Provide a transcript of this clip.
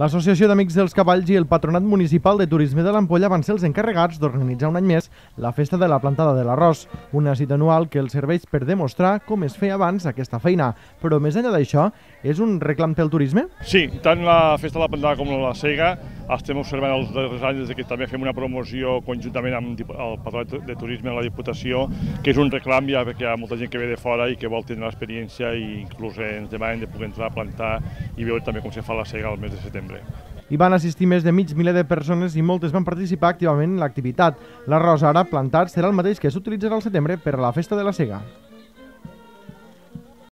L'Associació d'Amics dels Cavalls i el Patronat Municipal de Turisme de l'Ampolla van ser els encarregats d'organitzar un any més la Festa de la Plantada de l'Arròs, una cita anual que els serveix per demostrar com es feia abans aquesta feina. Però més enllà d'això, és un reclam pel turisme? Sí, tant la Festa de la Plantada com la Sega estem observant els darrers anys des que també fem una promoció conjuntament amb el Patronat de Turisme de la Diputació, que és un reclam ja perquè hi ha molta gent que ve de fora i que vol tenir l'experiència i inclús ens demanen de poder entrar a plantar i veure també com se fa la Sega al mes de setembre. Hi van assistir més de mig miler de persones i moltes van participar activament en l'activitat. L'arròs ara plantat serà el mateix que s'utilitzarà al setembre per a la festa de la Sega.